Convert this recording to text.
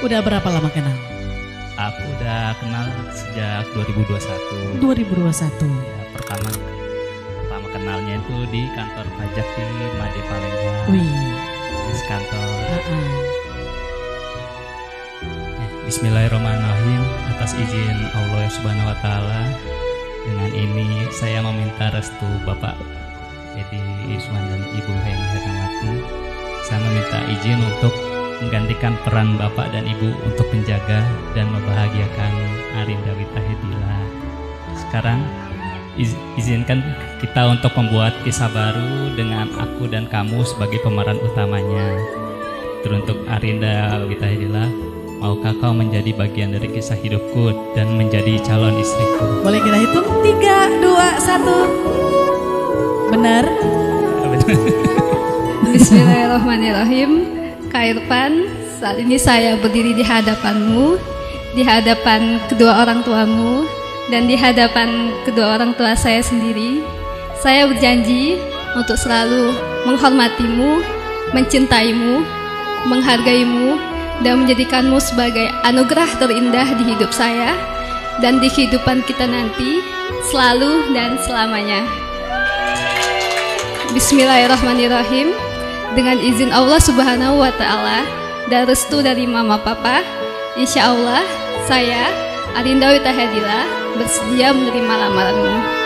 Udah berapa lama kenal? Aku udah kenal sejak 2021. 2021. Ya, pertama pertama kenalnya itu di kantor pajak di Made Palembang. Wih. Di kantor. Uh-uh. Ya, Bismillahirrahmanirrahim. Atas izin Allah Subhanahu wa taala, dengan ini saya meminta restu Bapak Edi Iswan dan Ibu Heni Hernawati. Saya meminta izin untuk menggantikan peran Bapak dan Ibu untuk menjaga dan membahagiakan Arinda Wita Hedila. Sekarang iz- izinkan kita untuk membuat kisah baru dengan aku dan kamu sebagai pemeran utamanya. Teruntuk Arinda Wita Hedila, maukah kau menjadi bagian dari kisah hidupku dan menjadi calon istriku? Boleh kita hitung? Tiga, dua, satu. Benar? Bismillahirrahmanirrahim. Kak Irfan, saat ini saya berdiri di hadapanmu, di hadapan kedua orang tuamu, dan di hadapan kedua orang tua saya sendiri. Saya berjanji untuk selalu menghormatimu, mencintaimu, menghargaimu, dan menjadikanmu sebagai anugerah terindah di hidup saya dan di kehidupan kita nanti, selalu dan selamanya. Bismillahirrahmanirrahim. Dengan izin Allah Subhanahu wa taala dan restu dari mama papa, insya Allah saya Arinda Wita Hadila bersedia menerima lamaranmu.